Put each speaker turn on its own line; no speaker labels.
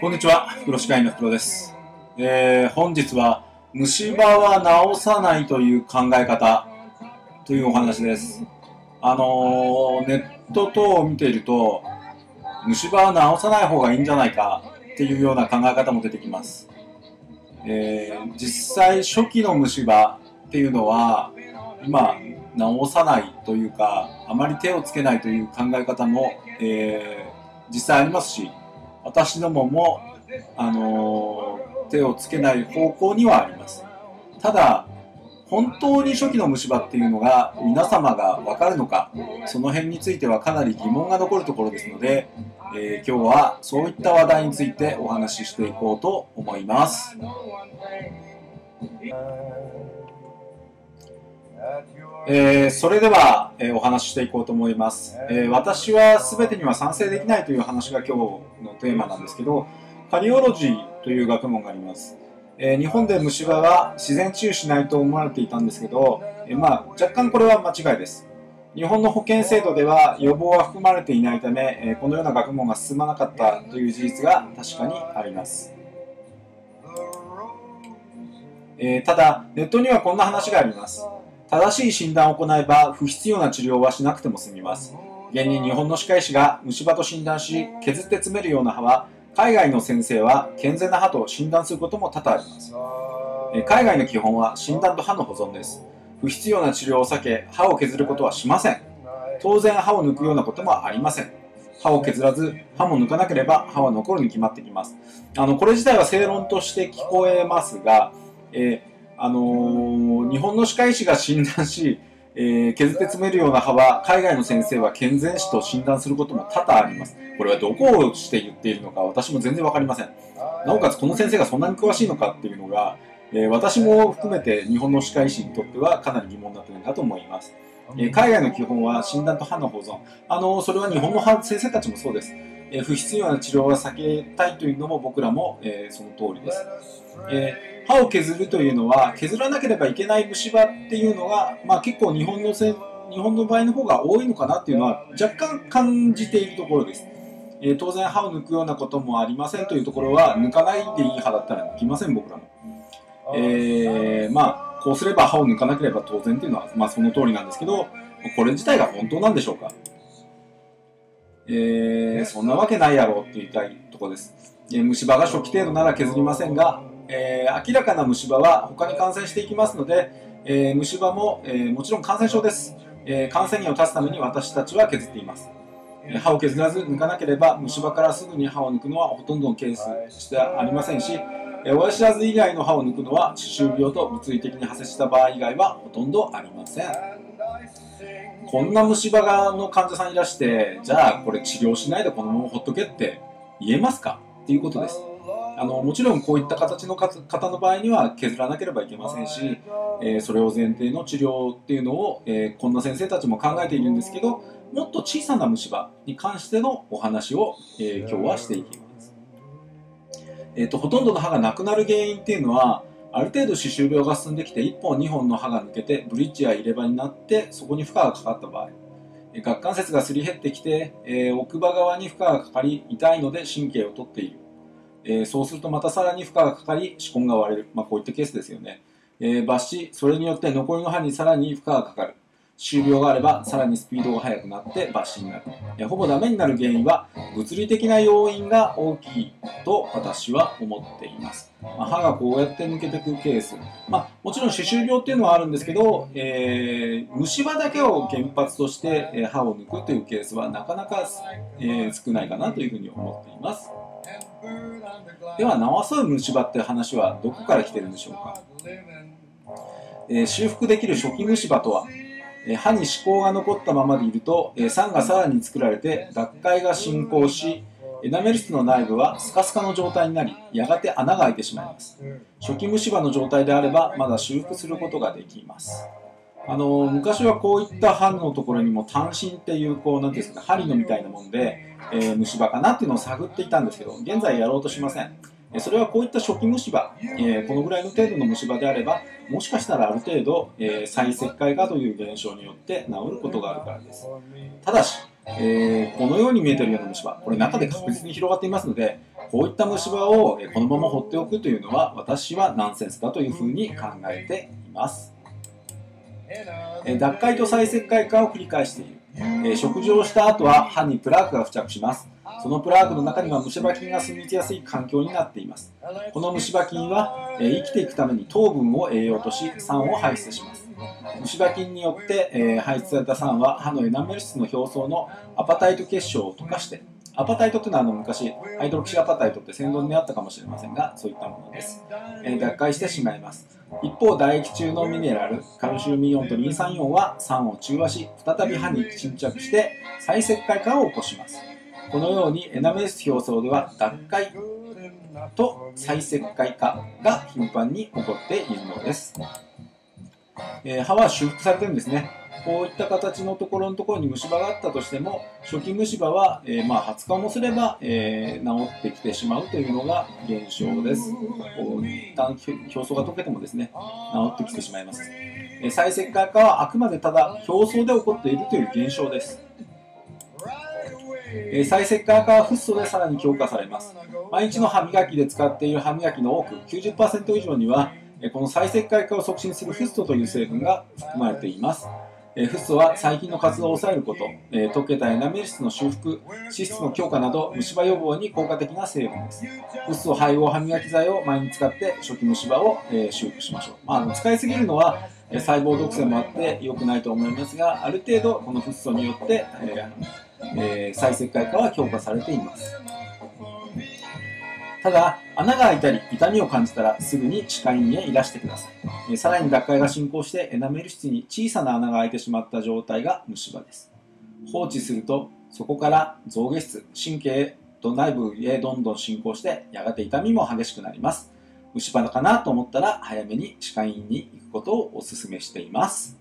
こんにちは、袋歯科医の袋です。えー、本日は虫歯は治さないという考え方というお話です。あのー、ネット等を見ていると、虫歯は治さない方がいいんじゃないかっていうような考え方も出てきます。えー、実際初期の虫歯っていうのは、今、治さないというか、あまり手をつけないという考え方も、えー、実際ありますし、私どもも、あのー手をつけない方向にはあります。ただ、本当に初期の虫歯っていうのが皆様がわかるのか、その辺についてはかなり疑問が残るところですので、えー今日はそういった話題についてお話ししていこうと思います。えーそれでは、えーお話ししていこうと思います、えー私は全てには賛成できないという話が今日のテーマなんですけどカリオロジーという学問があります、えー日本で虫歯は自然治癒しないと思われていたんですけど、えーまあ、若干これは間違いです。日本の保険制度では予防は含まれていないため、このような学問が進まなかったという事実が確かにありますえーただ、ネットにはこんな話があります。正しい診断を行えば不必要な治療はしなくても済みます。現に日本の歯科医師が虫歯と診断し、削って詰めるような歯は、海外の先生は健全な歯と診断することも多々あります。海外の基本は診断と歯の保存です。不必要な治療を避け、歯を削ることはしません。当然歯を抜くようなこともありません。歯を削らず、歯も抜かなければ歯は残るに決まってきます。あの、これ自体は正論として聞こえますが、えーあのー日本の歯科医師が診断し、えー削って詰めるような歯は海外の先生は健全歯と診断することも多々あります。これはどこをして言っているのか私も全然わかりません。なおかつこの先生がそんなに詳しいのかっていうのが、えー私も含めて日本の歯科医師にとってはかなり疑問な点だと思います。えー海外の基本は診断と歯の保存。あのーそれは日本の歯先生たちもそうです。えー不必要な治療は避けたいというのも僕らも、えーその通りです。えー歯を削るというのは削らなければいけない虫歯っていうのが、まあ、結構日本のせ日本の場合の方が多いのかなっていうのは若干感じているところです、えー当然歯を抜くようなこともありませんというところは抜かないでいい歯だったら抜きません僕らも、えーまあこうすれば歯を抜かなければ当然っていうのは、まあ、その通りなんですけどこれ自体が本当なんでしょうか。えーそんなわけないやろうって言いたいところです、えー虫歯が初期程度なら削りませんが、えー明らかな虫歯は他に感染していきますので、えー虫歯も、えーもちろん感染症です、えー感染源を断つために私たちは削っています。えー歯を削らず抜かなければ虫歯からすぐに歯を抜くのはほとんどのケースとしてありませんし、えー親知らず以外の歯を抜くのは歯周病と物理的に発生した場合以外はほとんどありませんこんな虫歯がの患者さんいらして、じゃあこれ治療しないでこのままほっとけって言えますか？っていうことです。あのもちろんこういった形の方方の場合には削らなければいけませんし、えーそれを前提の治療っていうのを、えーこんな先生たちも考えているんですけど、もっと小さな虫歯に関してのお話を、えー今日はしていきます。えーとほとんどの歯がなくなる原因っていうのは、ある程度歯周病が進んできて1本2本の歯が抜けてブリッジや入れ歯になってそこに負荷がかかった場合。え顎関節がすり減ってきて、えー奥歯側に負荷がかかり痛いので神経を取っている、えーそうするとまたさらに負荷がかかり歯根が割れる、まあ、こういったケースですよね、えー抜歯それによって残りの歯にさらに負荷がかかる。歯周病があればさらにスピードが速くなって抜歯になる、ほぼダメになる原因は物理的な要因が大きいと私は思っています、まあ歯がこうやって抜けていくケース。まあ、もちろん歯周病っていうのはあるんですけど、えー虫歯だけを原発として、歯を抜くというケースはなかなか、えー少ないかなというふうに思っています。では治そう虫歯って話はどこから来てるんでしょうか、えー修復できる初期虫歯とは、歯に歯垢が残ったままでいると、酸がさらに作られて脱灰が進行しエナメル質の内部はスカスカの状態になりやがて穴が開いてしまいます。初期虫歯の状態であればまだ修復することができます。あの昔はこういった歯のところにも単身っていうこうなんですか針のみたいなもんで、えー虫歯かなっていうのを探っていたんですけど現在やろうとしません。それはこういった初期虫歯、えこのぐらいの程度の虫歯であればもしかしたらある程度、え再石灰化という現象によって治ることがあるからです。ただし、えこのように見えているような虫歯これ中で確実に広がっていますのでこういった虫歯をこのまま放っておくというのは私はナンセンスだというふうに考えています。脱灰と再石灰化を繰り返している。え食事をした後は歯にプラークが付着します。そのプラークの中には虫歯菌が住み着やすい環境になっています。この虫歯菌は、生きていくために糖分を栄養とし酸を排出します。虫歯菌によって、排出された酸は歯のエナメル質の表層のアパタイト結晶を溶かしてアパタイトというのはあの昔ハイドロキシアパタイトって先導にあったかもしれませんがそういったものです、えー、脱解してしまいます。一方唾液中のミネラルカルシウムイオンとリン酸イオンは酸を中和し再び歯に沈着して再石灰化を起こします。このようにエナメルス表層では脱解と再石灰化が頻繁に起こっているのです、えー、歯は修復されてるんですね。こういった形のところのところに虫歯があったとしても初期虫歯は、えー、まあ20日もすれば、えー、治ってきてしまうというのが現象です。こう一旦表層が溶けてもですね治ってきてしまいます、えー、再石灰化はあくまでただ表層で起こっているという現象です。え再石灰化はフッ素でさらに強化されます毎日の歯磨きで使っている歯磨きの多く90%以上にはこの再石灰化を促進するフッ素という成分が含まれていますフッ素は細菌の活動を抑えること、溶けたエナメル質の修復、脂質の強化など虫歯予防に効果的な成分です。フッ素配合歯磨き剤を毎日使って初期虫歯を、修復しましょう。まあ、使いすぎるのは細胞毒性もあって良くないと思いますが、ある程度このフッ素によって、ええー、再石灰化は強化されています。ただ、穴が開いたり痛みを感じたらすぐに歯科医院へいらしてください。えさらに脱灰が進行してエナメル質に小さな穴が開いてしまった状態が虫歯です。放置するとそこから象牙質、神経と内部へどんどん進行してやがて痛みも激しくなります。虫歯かなと思ったら早めに歯科医院に行くことをお勧めしています。